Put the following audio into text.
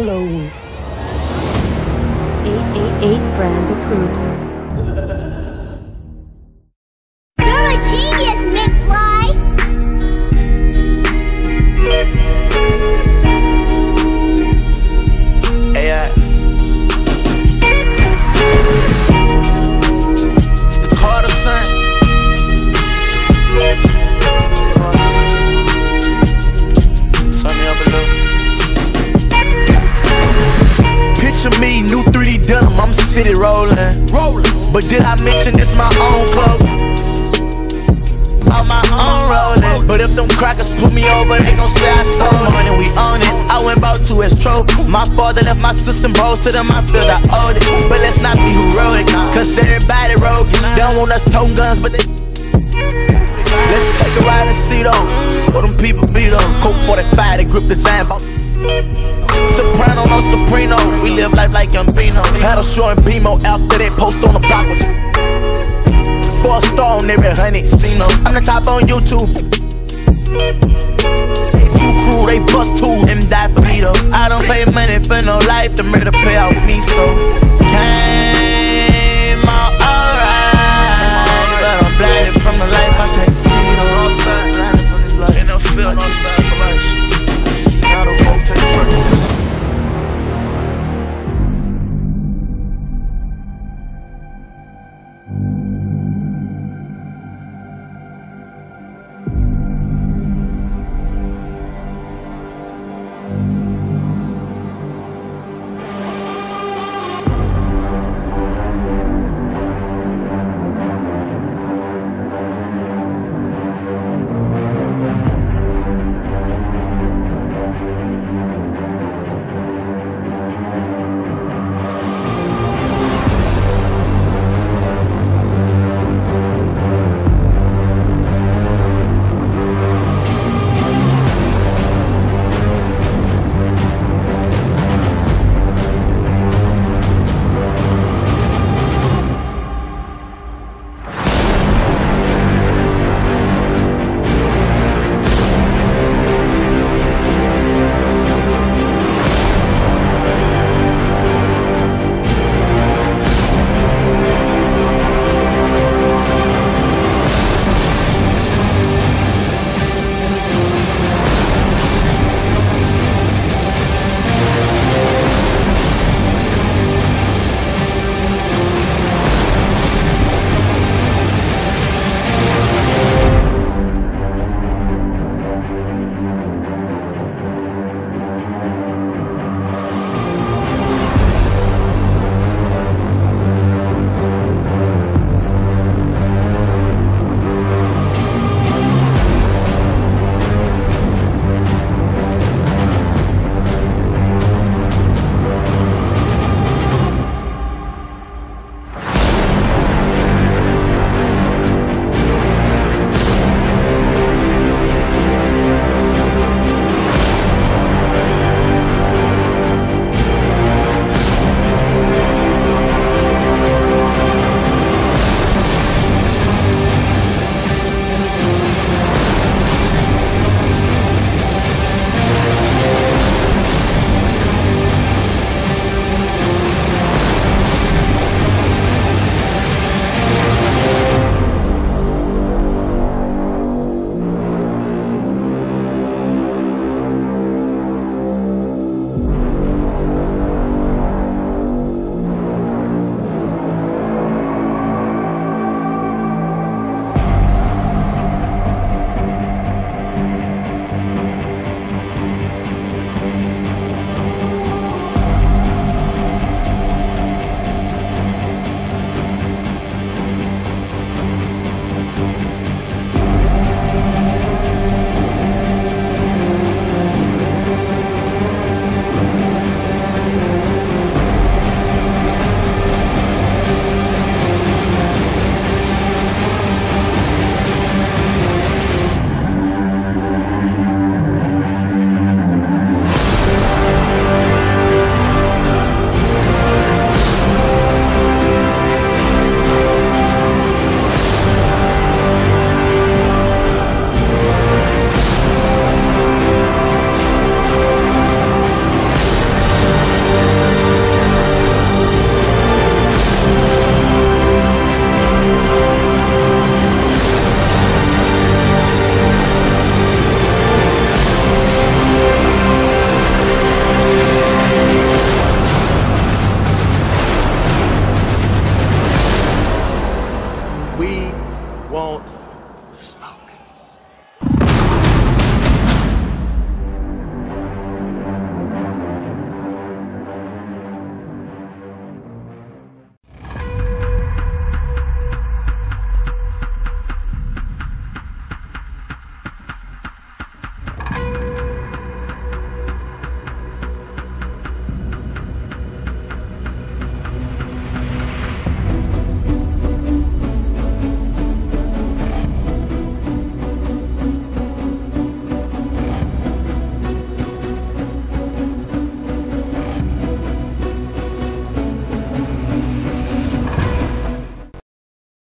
Hello. 888 brand approved. New 3D denim, I'm city rolling. Rolling. But did I mention it's my own clothes? On my own rolling. But if them crackers put me over, they gon' say I stole money, we own it. I went bought two as trophy. My father left my system bros to them, I feel I owed it. But let's not be heroic, cause everybody roguish. They don't want us toting guns, but they. Let's take a ride and see though. What them people be though. Coke 45, they grip the Zambo. Soprano, no Soprano. We live life like young Bino. Had a show in BMO after they post on the block with For a star on every honey, see no. I'm the top on YouTube. They two crew, they bust two and die for me though. I don't pay money for no life, the murder pay out me so. We won't smoke.